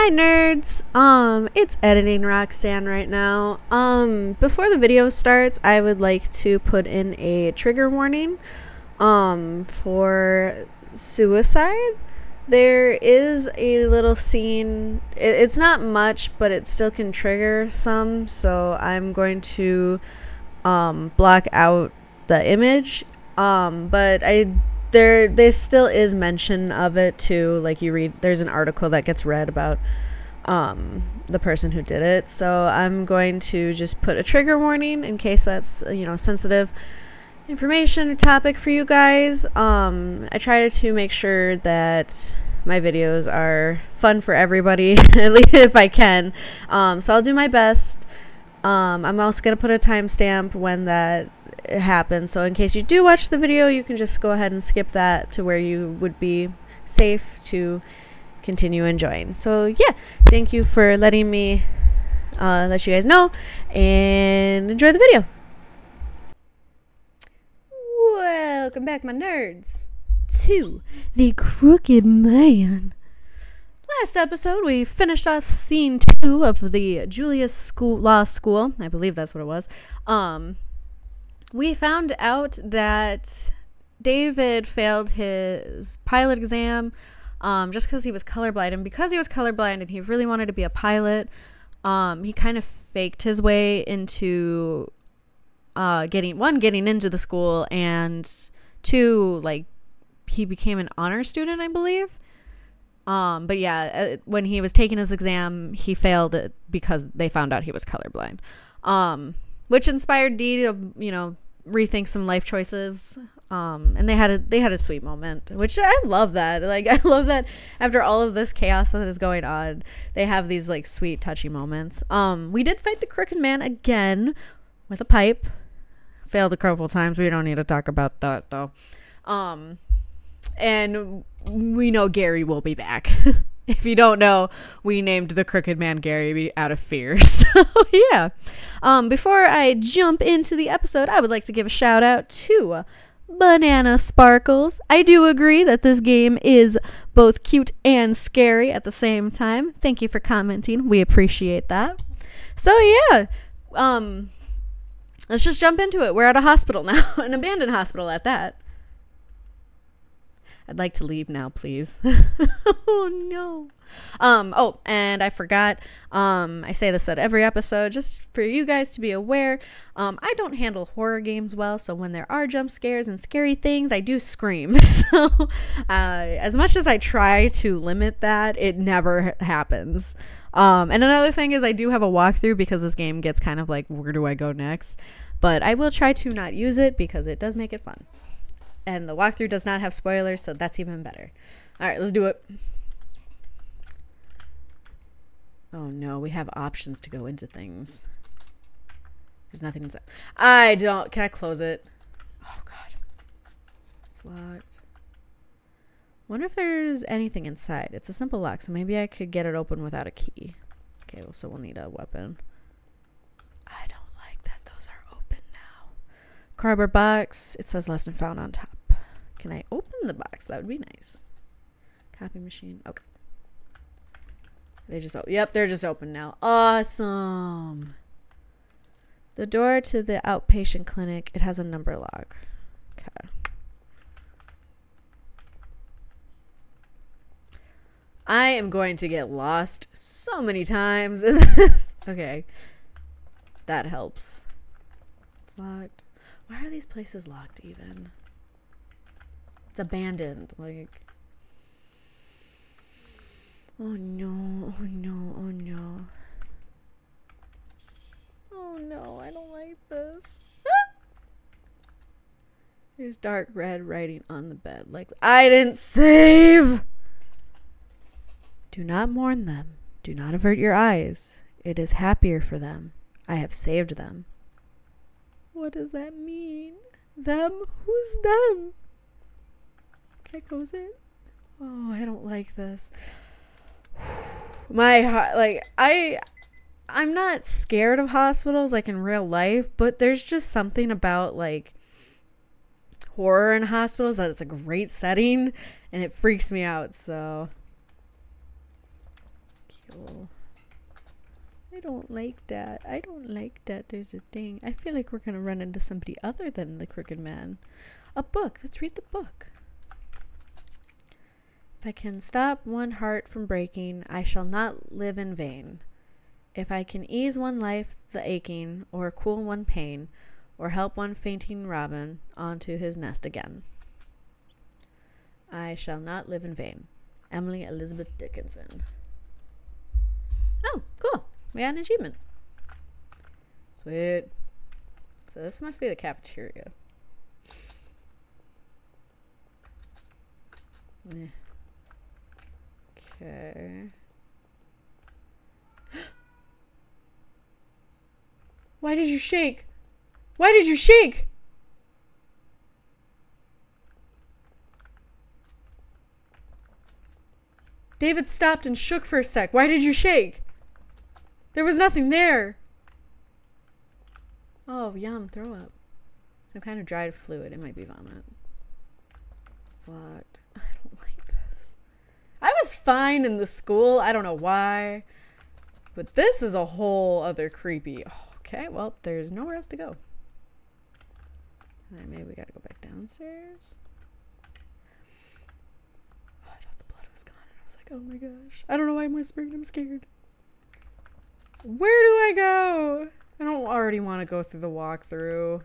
Hi nerds. Um it's editing Roxanne right now. Um before the video starts, I would like to put in a trigger warning um for suicide. There is a little scene. It, it's not much, but it still can trigger some, so I'm going to um block out the image. Um but I there there still is mention of it too. Like you read there's an article that gets read about um the person who did it. So i'm going to just put a trigger warning in case that's you know sensitive information or topic for you guys. Um i try to make sure that my videos are fun for everybody at least if i can. Um so i'll do my best. Um i'm also going to put a timestamp when that happens. So in case you do watch the video, you can just go ahead and skip that to where you would be safe to continue enjoying. So yeah, thank you for letting me uh, let you guys know and enjoy the video. Welcome back, my nerds, to the Crooked Man. Last episode, we finished off scene two of the Julius School Law School. I believe that's what it was. Um, we found out that David failed his pilot exam um, just because he was colorblind. And because he was colorblind and he really wanted to be a pilot, um, he kind of faked his way into uh, getting one, getting into the school, and two, like he became an honor student, I believe. Um, but yeah, uh, when he was taking his exam, he failed it because they found out he was colorblind. Um, which inspired Dee to you know rethink some life choices. Um, and they had a they had a sweet moment, which I love that. Like I love that after all of this chaos that is going on, they have these like sweet touchy moments. Um, we did fight the Crooked Man again with a pipe. Failed a couple times. We don't need to talk about that though. Um, and we know Gary will be back. if you don't know, we named the Crooked Man Gary out of fear. So yeah. Um, before I jump into the episode, I would like to give a shout out to Banana Sparkles. I do agree that this game is both cute and scary at the same time. Thank you for commenting. We appreciate that. So yeah. Um, let's just jump into it. We're at a hospital now, an abandoned hospital at that. I'd like to leave now, please. oh no. Um, oh, and I forgot. Um, I say this at every episode just for you guys to be aware. Um, I don't handle horror games well, so when there are jump scares and scary things, I do scream. so, uh, as much as I try to limit that, it never happens. Um, and another thing is, I do have a walkthrough because this game gets kind of like, where do I go next? But I will try to not use it because it does make it fun and the walkthrough does not have spoilers, so that's even better. All right, let's do it. Oh no, we have options to go into things. There's nothing inside. I don't. Can I close it? Oh god, it's locked. Wonder if there's anything inside. It's a simple lock, so maybe I could get it open without a key. Okay, well, so we'll need a weapon. I don't like that those are open now. Cardboard box. It says lesson found on top. Can I open the box? That would be nice. Copy machine. Okay. They just, yep, they're just open now. Awesome. The door to the outpatient clinic, it has a number lock. Okay. I am going to get lost so many times in this. Okay. That helps. It's locked. Why are these places locked even? It's abandoned. Like, oh no, oh no, oh no. Oh no, I don't like this. There's dark red writing on the bed. Like, I didn't save! Do not mourn them. Do not avert your eyes. It is happier for them. I have saved them. What does that mean? Them? Who's them? Can I close it? Oh, I don't like this. My heart, like I, I'm not scared of hospitals like in real life, but there's just something about like horror in hospitals that it's a great setting, and it freaks me out. So ridicule. I don't like that. I don't like that there's a thing. I feel like we're gonna run into somebody other than the crooked man. A book. Let's read the book. If I can stop one heart from breaking, I shall not live in vain. If I can ease one life the aching, or cool one pain, or help one fainting robin onto his nest again, I shall not live in vain. Emily Elizabeth Dickinson. Oh, cool. We got an achievement. Sweet. So this must be the cafeteria. Yeah. Okay. Why did you shake? Why did you shake? David stopped and shook for a sec. Why did you shake? There was nothing there. Oh, yum, throw up. Some kind of dried fluid. It might be vomit. It's locked. I don't like this. I was fine in the school. I don't know why. But this is a whole other creepy. Okay, well, there's nowhere else to go. Right, maybe we gotta go back downstairs. Oh, I thought the blood was gone, and I was like, oh my gosh. I don't know why I'm whispering. I'm scared. Where do I go? I don't already want to go through the walkthrough.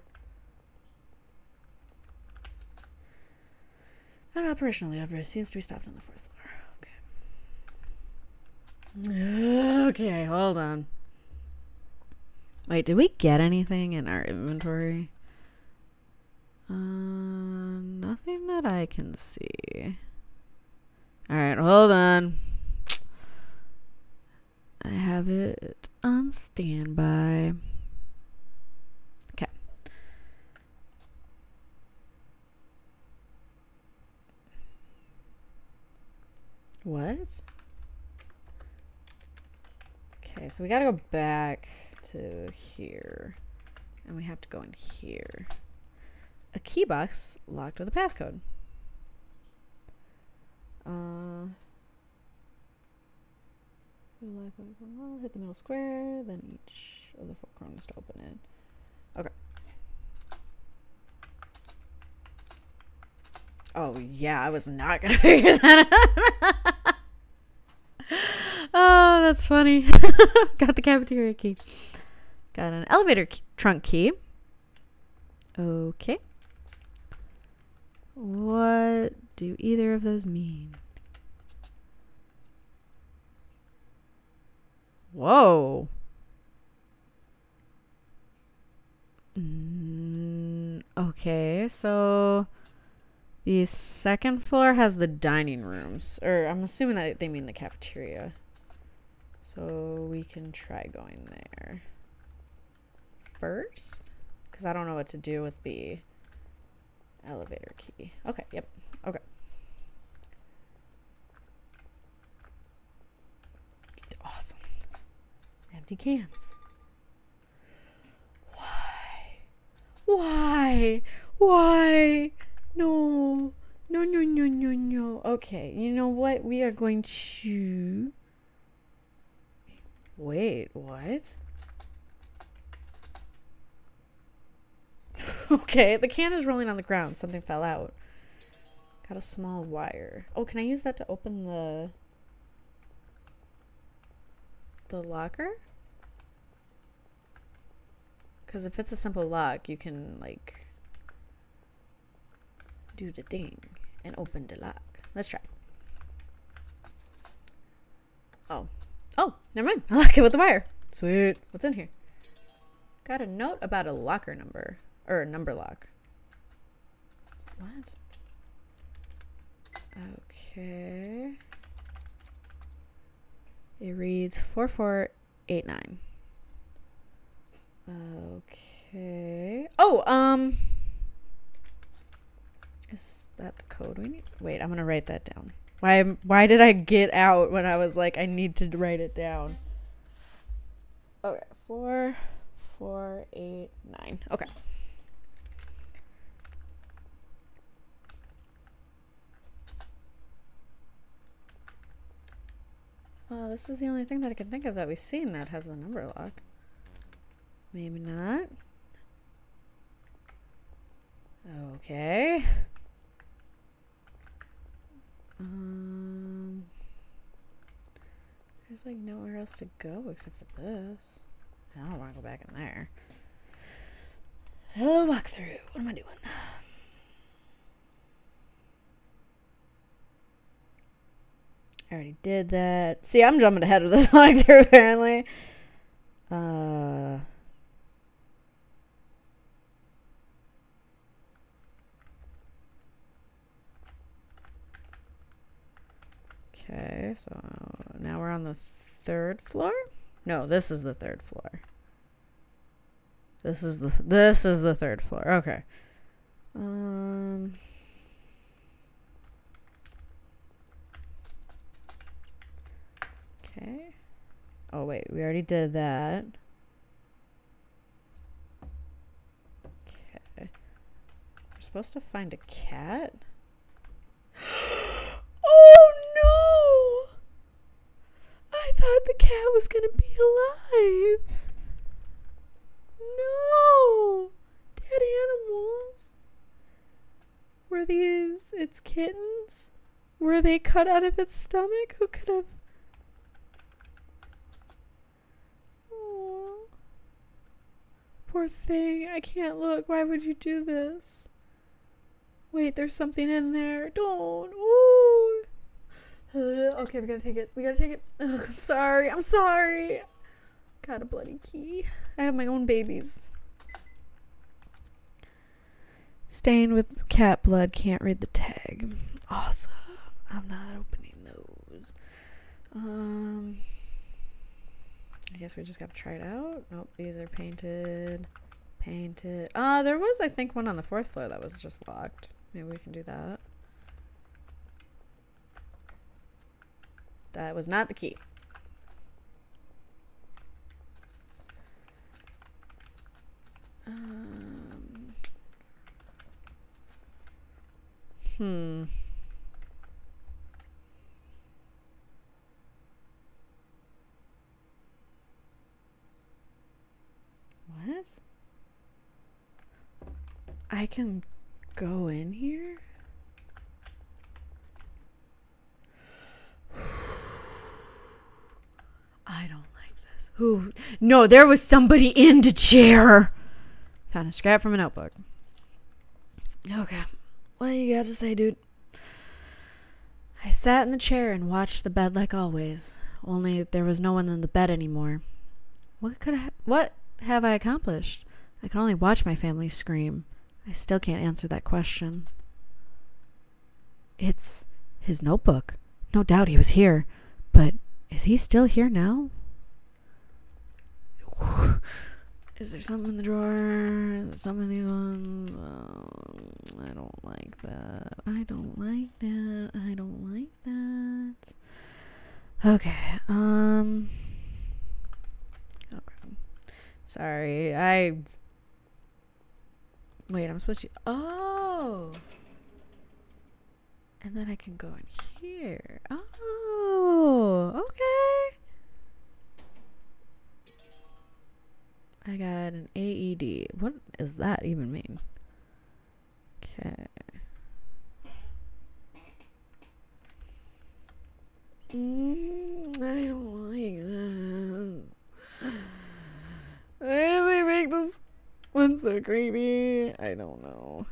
Not operational lever seems to be stopped on the fourth. Okay. Hold on. Wait, did we get anything in our inventory? Uh, nothing that I can see. Alright, hold on. I have it on standby. Okay. What? Okay, so we gotta go back to here. And we have to go in here. A key box locked with a passcode. Uh, hit the middle square, then each of the four corners to open it. Okay. Oh, yeah, I was not to figure that out. that's funny. Got the cafeteria key. Got an elevator key, trunk key. Okay. What do either of those mean? Whoa. Mm, okay, so the second floor has the dining rooms. Or I'm assuming that they mean the cafeteria. So we can try going there first. Because I don't know what to do with the elevator key. Okay, yep. Okay. Awesome empty cans. Why? Why? Why? No. No, no, no, no, no. Okay, you know what? We are going to. Wait, what? okay, the can is rolling on the ground. Something fell out. Got a small wire. Oh, can I use that to open the the locker? Because if it's a simple lock, you can, like, do the thing and open the lock. Let's try. Oh. Oh, never mind. I'll lock it with the wire. Sweet. What's in here? Got a note about a locker number. Or a number lock. What? Okay. It reads 4489. Okay. Oh, um. Is that the code we need? Wait, I'm gonna write that down. Why? Why did I get out when I was like, I need to write it down? Okay, four, four, eight, nine. Okay. Uh, this is the only thing that I can think of that we've seen that has the number lock. Maybe not. Okay. Um, there's like nowhere else to go except for this. I don't want to go back in there. Hello, walkthrough. What am I doing? I already did that. See, I'm jumping ahead of this walkthrough apparently. Uh. Okay, so now we're on the third floor? No, this is the third floor. This is the this is the third floor. Okay. Um Okay. Oh wait, we already did that. Okay. We're supposed to find a cat? oh! I thought the cat was gonna be alive. No! Dead animals. Were these its kittens? Were they cut out of its stomach? Who could have. Poor thing. I can't look. Why would you do this? Wait, there's something in there. Don't. Ooh. Okay, we gotta take it. We gotta take it. Ugh, I'm sorry. I'm sorry. Got a bloody key. I have my own babies. Stained with cat blood, can't read the tag. Awesome. I'm not opening those. Um, I guess we just gotta try it out. Nope, these are painted. Painted. Uh, there was, I think, one on the fourth floor that was just locked. Maybe we can do that. That was not the key. Um, hmm. What? I can go in here? I don't like this. Who? No, there was somebody in the chair. Found a scrap from a notebook. Okay. What do you got to say, dude? I sat in the chair and watched the bed like always. Only there was no one in the bed anymore. What could I, what have I accomplished? I can only watch my family scream. I still can't answer that question. It's his notebook. No doubt he was here. But is he still here now? Is there something in the drawer? Some of these ones. Oh, I don't like that. I don't like that. I don't like that. Okay. Um. Okay. Sorry. I. Wait. I'm supposed to. Oh. And then I can go in here. Oh. I got an AED. What does that even mean? Okay. Mm, I don't like that. Why do they make this one so creepy? I don't know.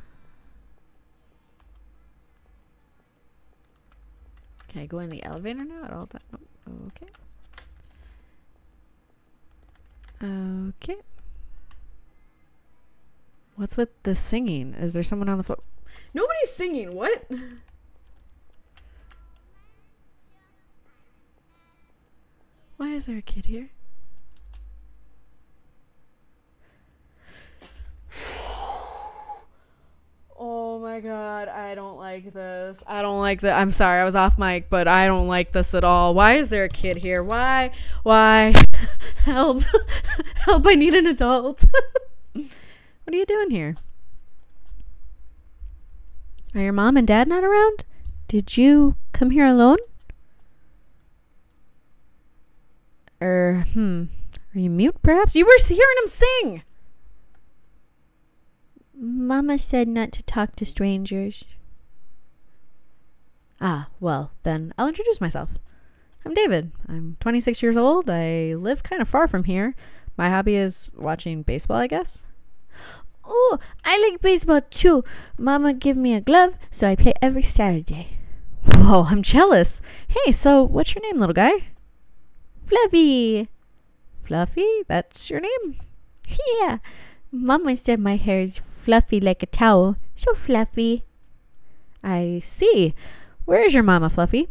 Can I go in the elevator now at all times? Oh, okay. Okay. What's with the singing? Is there someone on the floor? Nobody's singing. What? Why is there a kid here? Oh my god, I don't like this. I don't like that. I'm sorry, I was off mic, but I don't like this at all. Why is there a kid here? Why? Why? Help. Help, I need an adult. what are you doing here? Are your mom and dad not around? Did you come here alone? Er, hmm. Are you mute, perhaps? You were hearing him sing! Mama said not to talk to strangers. Ah, well, then I'll introduce myself. I'm David. I'm 26 years old. I live kind of far from here. My hobby is watching baseball, I guess. Oh, I like baseball too. Mama give me a glove, so I play every Saturday. Whoa, I'm jealous. Hey, so what's your name, little guy? Fluffy. Fluffy? That's your name? Yeah. Mama said my hair is fluffy like a towel. So fluffy. I see. Where is your mama, Fluffy?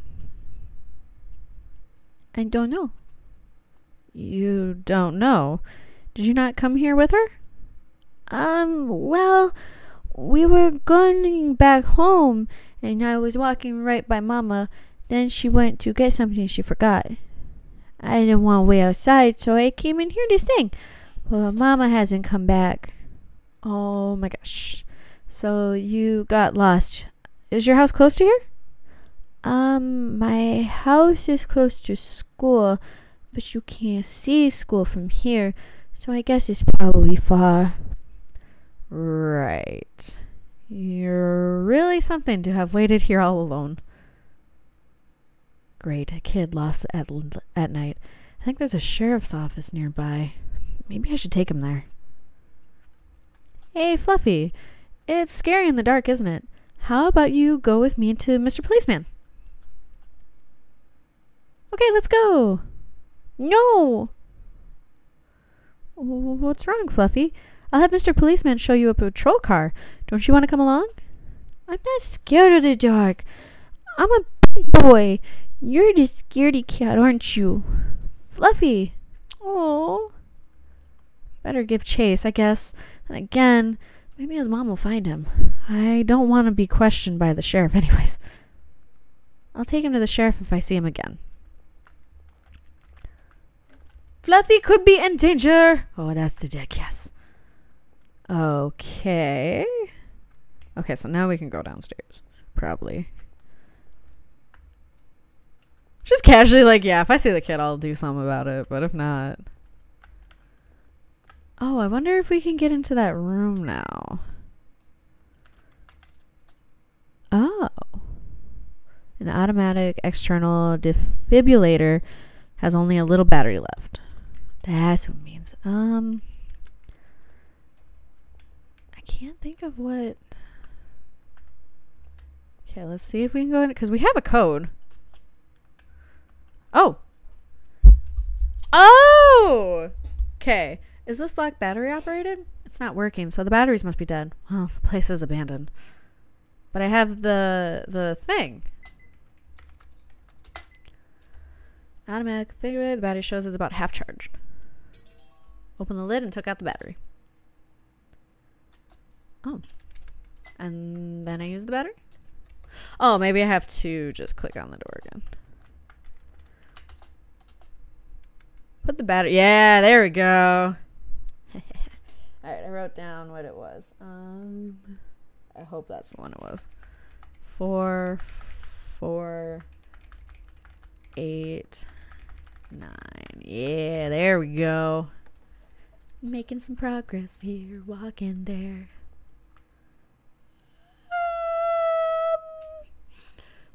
I don't know. You don't know? Did you not come here with her? Um, well, we were going back home and I was walking right by Mama. Then she went to get something she forgot. I didn't want to wait outside, so I came in here to sing. But Mama hasn't come back. Oh my gosh. So you got lost. Is your house close to here? Um, my house is close to school, but you can't see school from here, so I guess it's probably far. Right. You're really something to have waited here all alone. Great, a kid lost at, at night. I think there's a sheriff's office nearby. Maybe I should take him there. Hey, Fluffy. It's scary in the dark, isn't it? How about you go with me to Mr. Policeman? Okay, let's go. No. What's wrong, Fluffy? I'll have Mr. Policeman show you a patrol car. Don't you want to come along? I'm not scared of the dark. I'm a big boy. You're the scaredy cat, aren't you? Fluffy. Oh. Better give chase, I guess. And again, maybe his mom will find him. I don't want to be questioned by the sheriff, anyways. I'll take him to the sheriff if I see him again. Fluffy could be in danger. Oh, that's the deck, yes. Okay. Okay, so now we can go downstairs. Probably. Just casually, like, yeah, if I see the kid, I'll do something about it. But if not. Oh, I wonder if we can get into that room now. Oh. An automatic external defibrillator has only a little battery left. That's what it means. Um, can't think of what. Okay, let's see if we can go in because we have a code. Oh. Oh. Okay. Is this lock battery operated? It's not working, so the batteries must be dead. Well, the place is abandoned. But I have the the thing. Automatic figure the battery shows it's about half charged. Open the lid and took out the battery. Oh. And then I use the battery? Oh, maybe I have to just click on the door again. Put the battery. Yeah, there we go. Alright, I wrote down what it was. Um, I hope that's the one it was. Four, four, eight, nine. Yeah, there we go. Making some progress here, walking there. Um,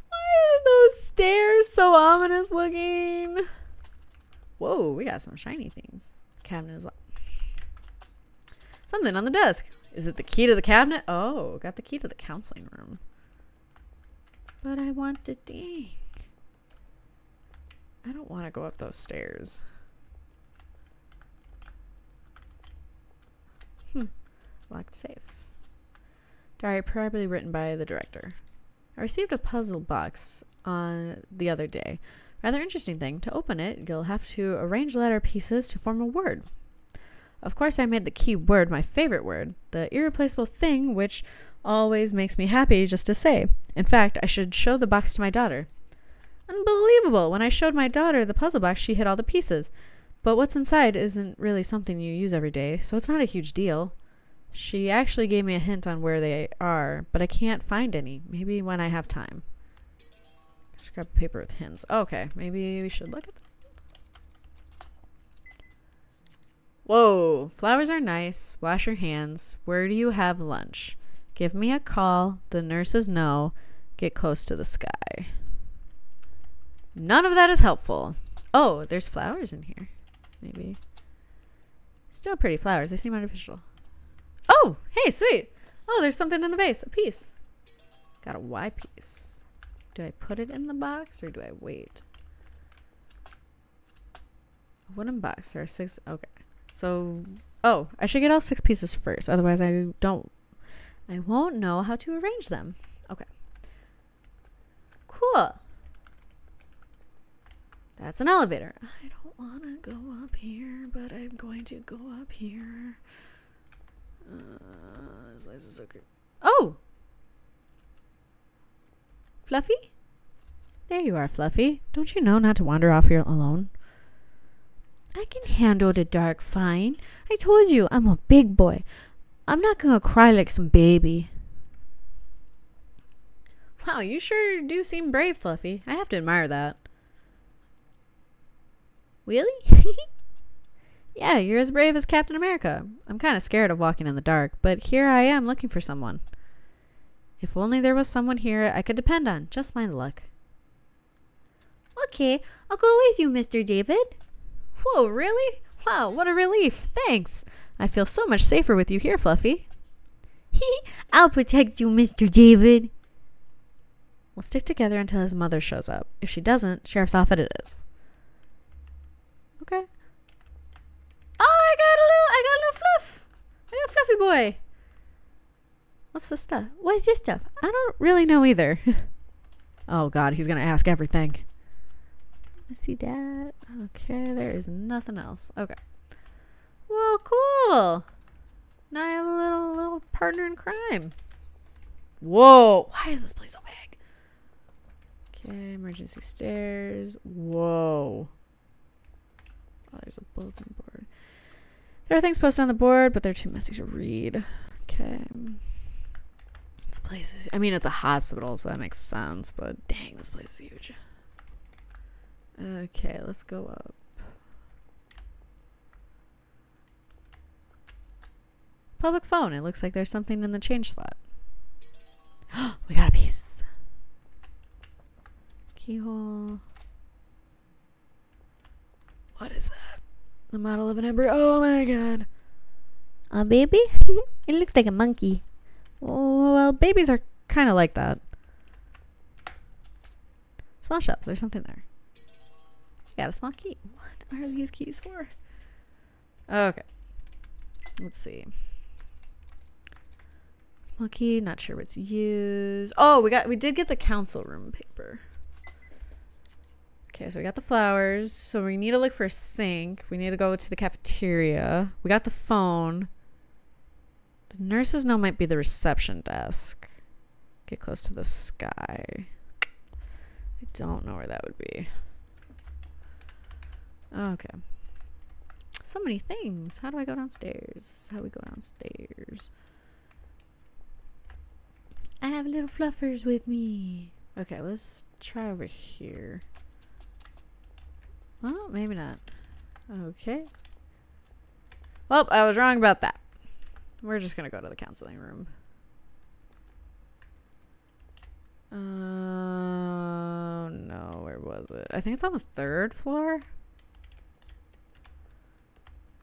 why are those stairs so ominous looking? Whoa, we got some shiny things. Cabinet is something on the desk. Is it the key to the cabinet? Oh, got the key to the counseling room. But I want to dig. I don't want to go up those stairs. Hmm. Locked safe. Diary probably written by the director. I received a puzzle box on the other day. Rather interesting thing. To open it, you'll have to arrange letter pieces to form a word. Of course, I made the key word my favorite word, the irreplaceable thing which always makes me happy just to say. In fact, I should show the box to my daughter. Unbelievable! When I showed my daughter the puzzle box, she hit all the pieces. But what's inside isn't really something you use every day, so it's not a huge deal. She actually gave me a hint on where they are, but I can't find any. Maybe when I have time. Grab paper with hints. Okay, maybe we should look at that. Whoa, flowers are nice. Wash your hands. Where do you have lunch? Give me a call. The nurses know. Get close to the sky. None of that is helpful. Oh, there's flowers in here. Maybe. Still pretty flowers. They seem artificial. Oh, hey, sweet. Oh, there's something in the vase. A piece. Got a Y piece. Do I put it in the box or do I wait? A wooden box. There are six. Okay. So, oh, I should get all six pieces first. Otherwise, I don't. I won't know how to arrange them. Okay. Cool. That's an elevator. I don't want to go up here, but I'm going to go up here. Uh, this place is so. Oh! Fluffy? There you are, Fluffy. Don't you know not to wander off here alone? I can handle the dark fine. I told you I'm a big boy. I'm not gonna cry like some baby. Wow, you sure do seem brave, Fluffy. I have to admire that. Really? yeah, you're as brave as Captain America. I'm kind of scared of walking in the dark, but here I am looking for someone. If only there was someone here I could depend on. Just my luck. Okay, I'll go with you, Mr. David. Whoa, really? Wow, what a relief. Thanks. I feel so much safer with you here, Fluffy. He I'll protect you, Mr. David. We'll stick together until his mother shows up. If she doesn't, Sheriff's office it is. Okay. Oh, I got a little, I got a little fluff. I got a fluffy boy. What's this stuff? What is this stuff? I don't really know either. oh God, he's gonna ask everything. I see that. Okay, there is nothing else. Okay. Well, cool. Now I have a little little partner in crime. Whoa! Why is this place so big? Okay, emergency stairs. Whoa. Oh, there's a bulletin board. There are things posted on the board, but they're too messy to read. Okay. Place is, I mean, it's a hospital, so that makes sense, but dang, this place is huge. Okay, let's go up. Public phone. It looks like there's something in the change slot. we got a piece. Keyhole. What is that? The model of an embryo. Oh my god. A baby? it looks like a monkey. Well, babies are kind of like that. Small shops. There's something there. Got a small key. What are these keys for? Okay. Let's see. Small key. Not sure what what's used. Oh, we got. We did get the council room paper. Okay, so we got the flowers. So we need to look for a sink. We need to go to the cafeteria. We got the phone. The nurses know might be the reception desk. Get close to the sky. I don't know where that would be. Okay. So many things. How do I go downstairs? How we go downstairs? I have little fluffers with me. Okay, let's try over here. Well, maybe not. Okay. Well, I was wrong about that. We're just to go to the counseling room. Oh, uh, no. Where was it? I think it's on the third floor.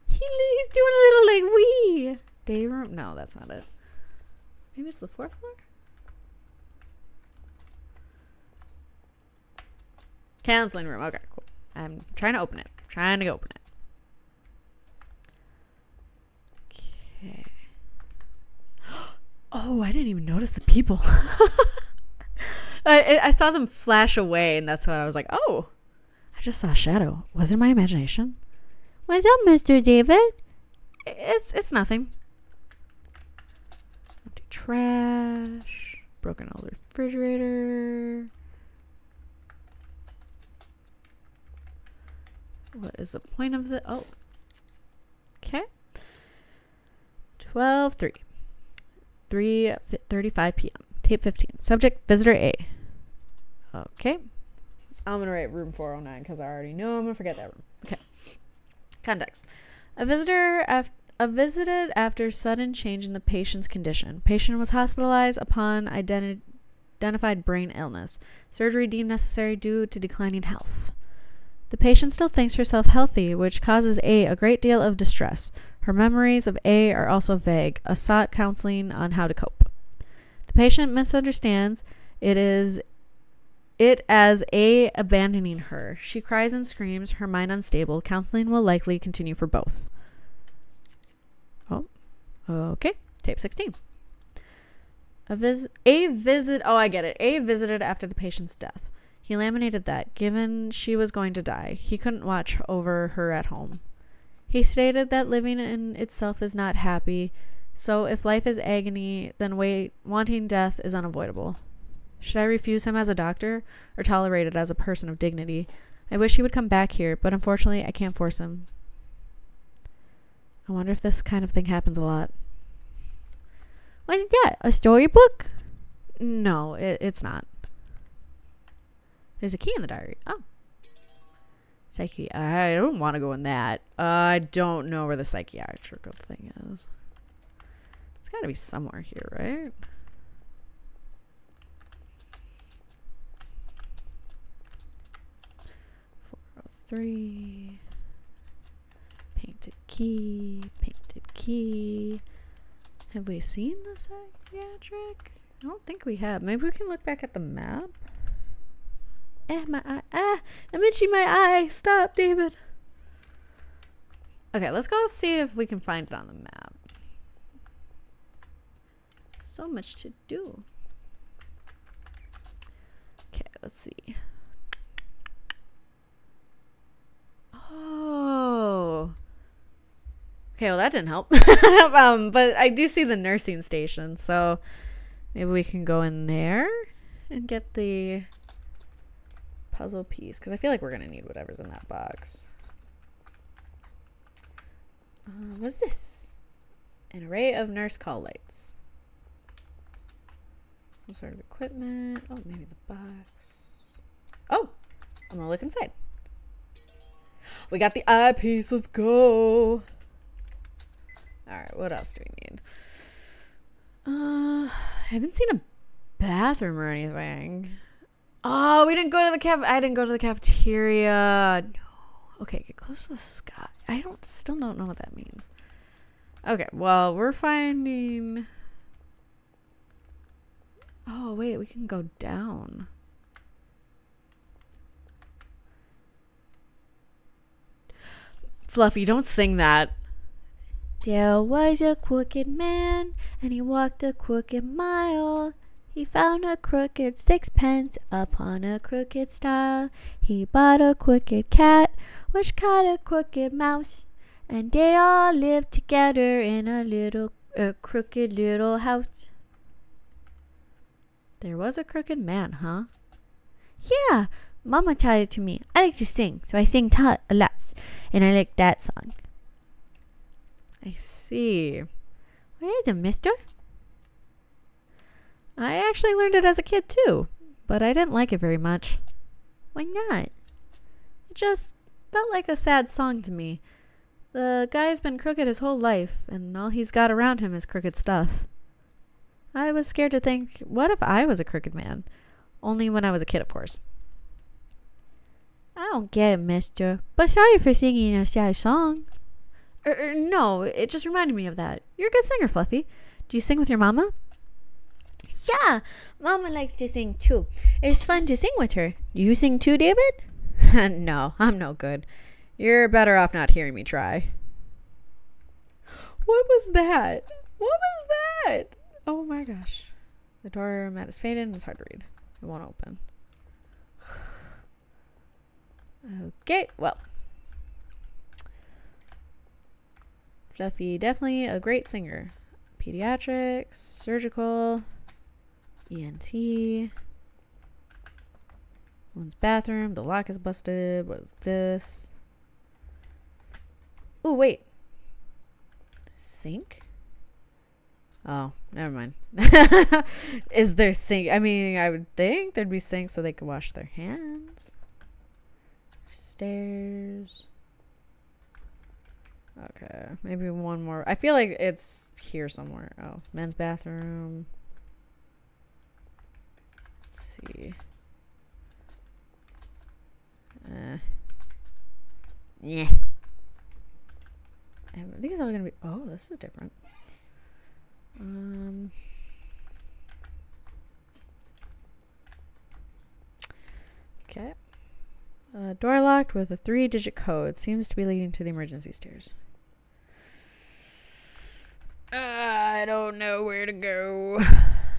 He, he's doing a little like wee. Day room? No, that's not it. Maybe it's the fourth floor? Counseling room. Okay, cool. I'm trying to open it. trying to open it. Oh, I didn't even notice the people. I, I saw them flash away, and that's when I was like, oh, I just saw a shadow. Was it my imagination? What's up, Mr. David? It's it's nothing. Empty trash. Broken old refrigerator. What is the point of the... Oh. Okay. 12, 3. 3, 35 p.m. Tape 15. Subject, visitor A. Okay. I'm going to write room 409 because I already know I'm going to forget that room. Okay. Context. A visitor af- a visited after sudden change in the patient's condition. Patient was hospitalized upon identi- identified brain illness. Surgery deemed necessary due to declining health. The patient still thinks herself healthy, which causes A a great deal of distress. Her memories of A are also vague. A sought counseling on how to cope. The patient misunderstands it is it as A abandoning her. She cries and screams, her mind unstable. Counseling will likely continue for both. Oh, okay. Tape 16. A, vis- a visit. Oh, I get it. A visited after the patient's death. He laminated that, given she was going to die. He couldn't watch over her at home. He stated that living in itself is not happy, so if life is agony, then wait, wanting death is unavoidable. Should I refuse him as a doctor or tolerate it as a person of dignity? I wish he would come back here, but unfortunately, I can't force him. I wonder if this kind of thing happens a lot. What's that? A storybook? No, it, it's not. There's a key in the diary. Oh. Psyche. I don't want to go in that. Uh, I don't know where the psychiatrical thing is. It's got to be somewhere here, right? Four oh three. Painted key. Painted key. Have we seen the psychiatric? I don't think we have. Maybe we can look back at the map. Eh, my eye. Ah, I'm itching my eye. Stop, David. Okay, let's go see if we can find it on the map. So much to do. Okay, let's see. Oh. Okay, well that didn't help. um, but I do see the nursing station, so maybe we can go in there and get the puzzle piece because I feel like we're gonna need whatever's in that box. Uh, what's this? An array of nurse call lights. Some sort of equipment. Oh, maybe the box. Oh, I'm gonna look inside. We got the eyepiece. Let's go. All right, what else do we need? Uh, I haven't seen a bathroom or anything. Oh, we didn't go to the caf. I didn't go to the cafeteria. No. Okay, get close to the sky. I don't. Still don't know what that means. Okay, well, we're finding. Oh wait, we can go down. Fluffy, don't sing that. There was a crooked man, and he walked a crooked mile. He found a crooked sixpence upon a crooked stile. He bought a crooked cat, which caught a crooked mouse, and they all lived together in a little, a crooked little house. There was a crooked man, huh? Yeah, Mama taught it to me. I like to sing, so I sing ta- a lot, and I like that song. I see. What is it, mister? I actually learned it as a kid too, but I didn't like it very much. Why not? It just felt like a sad song to me. The guy's been crooked his whole life, and all he's got around him is crooked stuff. I was scared to think, what if I was a crooked man? Only when I was a kid, of course. I don't get it, mister, but sorry for singing a sad song. Er, er, no, it just reminded me of that. You're a good singer, Fluffy. Do you sing with your mama? Yeah, Mama likes to sing too. It's fun to sing with her. Do you sing too, David? no, I'm no good. You're better off not hearing me try. What was that? What was that? Oh my gosh. The door mat is faded and it's hard to read. It won't open. okay, well. Fluffy, definitely a great singer. Pediatrics, surgical, ENT. One's bathroom. The lock is busted. What is this? Oh, wait. Sink? Oh, never mind. is there sink? I mean, I would think there'd be sink so they could wash their hands. Stairs. Okay, maybe one more. I feel like it's here somewhere. Oh, men's bathroom. Let's see. Uh, yeah. And these are gonna be. Oh, this is different. Um. Okay. Uh, door locked with a three digit code. Seems to be leading to the emergency stairs. Uh, I don't know where to go.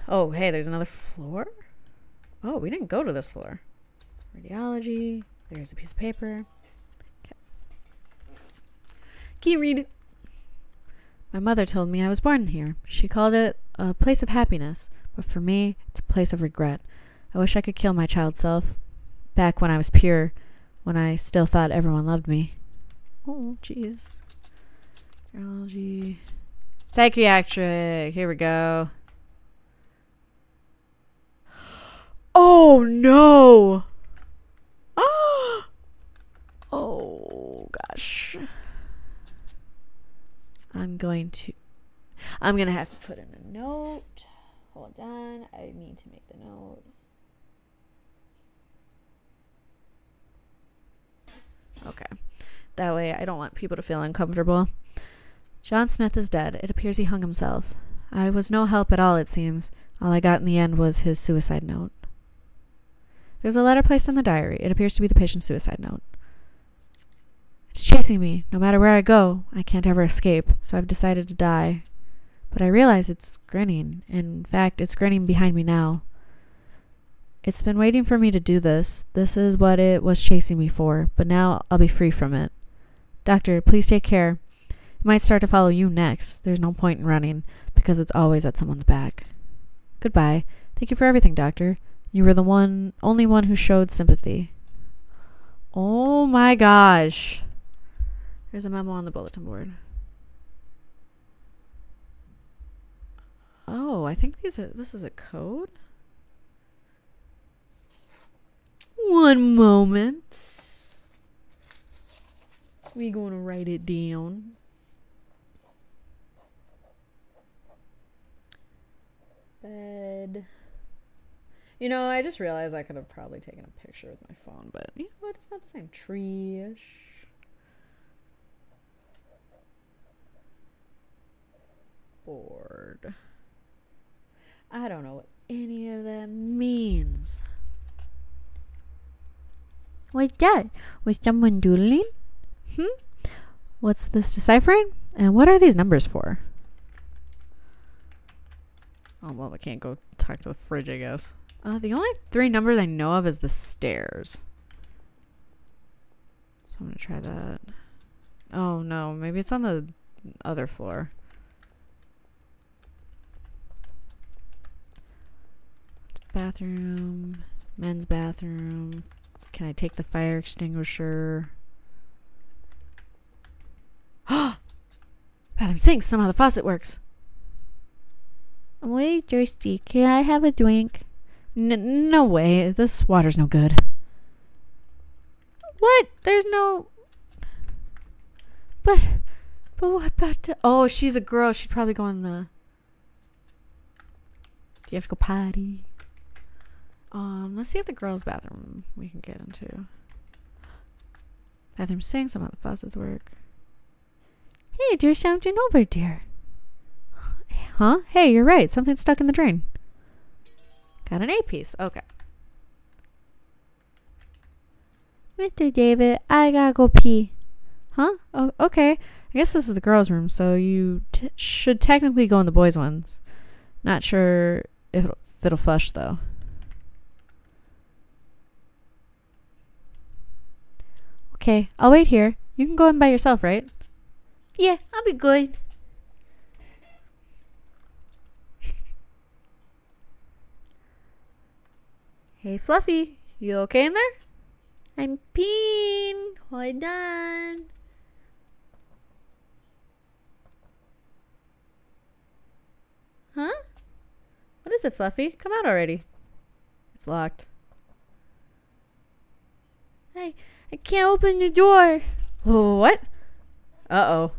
Oh, hey, there's another floor? Oh, we didn't go to this floor. Radiology. There's a piece of paper. Okay. Can you read? My mother told me I was born here. She called it a place of happiness, but for me, it's a place of regret. I wish I could kill my child self. Back when I was pure, when I still thought everyone loved me. Oh, jeez. Neurology. Psychiatric. Here we go. Oh no! Oh gosh. I'm going to. I'm gonna have to put in a note. Hold on. I need to make the note. Okay. That way I don't want people to feel uncomfortable. John Smith is dead. It appears he hung himself. I was no help at all, it seems. All I got in the end was his suicide note. There's a letter placed in the diary. It appears to be the patient's suicide note. It's chasing me. No matter where I go, I can't ever escape, so I've decided to die. But I realize it's grinning. In fact, it's grinning behind me now. It's been waiting for me to do this. This is what it was chasing me for, but now I'll be free from it. Doctor, please take care. It might start to follow you next. There's no point in running, because it's always at someone's back. Goodbye. Thank you for everything, Doctor. You were the one, only one who showed sympathy. Oh my gosh. There's a memo on the bulletin board. Oh, I think these are, this is a code. One moment. We gonna write it down. Bed. You know, I just realized I could have probably taken a picture with my phone, but you know what? It's not the same. Tree-ish. Board. I don't know what any of that means. What's that? Was someone doodling? Hmm? What's this deciphering? And what are these numbers for? Oh, well, I can't go talk to the fridge, I guess. Uh, the only three numbers I know of is the stairs. So I'm going to try that. Oh, no. Maybe it's on the other floor. Bathroom. Men's bathroom. Can I take the fire extinguisher? Bathroom sink. Somehow the faucet works. I'm way thirsty. Can I have a drink? N- no way. This water's no good. What? There's no. But. But what about. To- oh, she's a girl. She'd probably go in the. Do you have to go potty? Um, let's see if the girls' bathroom we can get into. Bathroom sink, some of the faucets work. Hey, there's something over there. Huh? Hey, you're right. Something's stuck in the drain. Got an A piece. Okay. Mr. David, I gotta go pee. Huh? Oh, okay. I guess this is the girls' room, so you t- should technically go in the boys' ones. Not sure if it'll, if it'll flush, though. Okay, I'll wait here. You can go in by yourself, right? Yeah, I'll be good. Hey, Fluffy, you okay in there? I'm peeing. Hold done? Huh? What is it, Fluffy? Come out already. It's locked. Hey, I can't open the door. Oh, what? Uh-oh.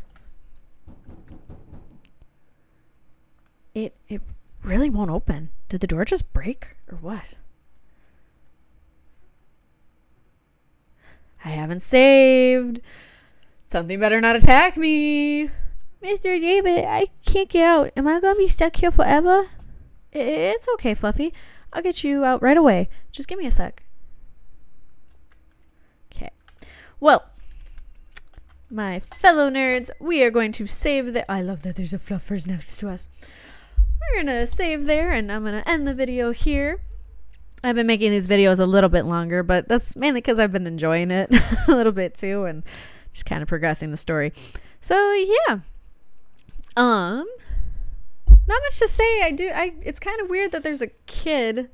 It, it really won't open. Did the door just break or what? I haven't saved. Something better not attack me. Mr. David, I can't get out. Am I gonna be stuck here forever? It's okay, Fluffy. I'll get you out right away. Just give me a sec. Okay. Well, my fellow nerds, we are going to save the. I love that there's a fluffers next to us. We're gonna save there, and I'm gonna end the video here. I've been making these videos a little bit longer, but that's mainly because I've been enjoying it a little bit too, and just kind of progressing the story. So yeah. Um, not much to say. I do. I. It's kind of weird that there's a kid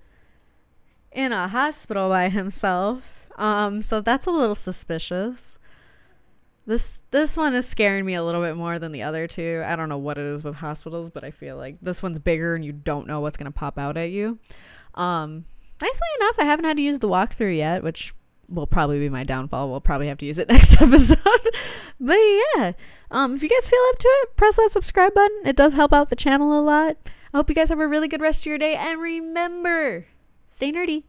in a hospital by himself. Um, so that's a little suspicious. This this one is scaring me a little bit more than the other two. I don't know what it is with hospitals, but I feel like this one's bigger and you don't know what's gonna pop out at you. Um, nicely enough, I haven't had to use the walkthrough yet, which will probably be my downfall. We'll probably have to use it next episode. but yeah, um, if you guys feel up to it, press that subscribe button. It does help out the channel a lot. I hope you guys have a really good rest of your day, and remember, stay nerdy.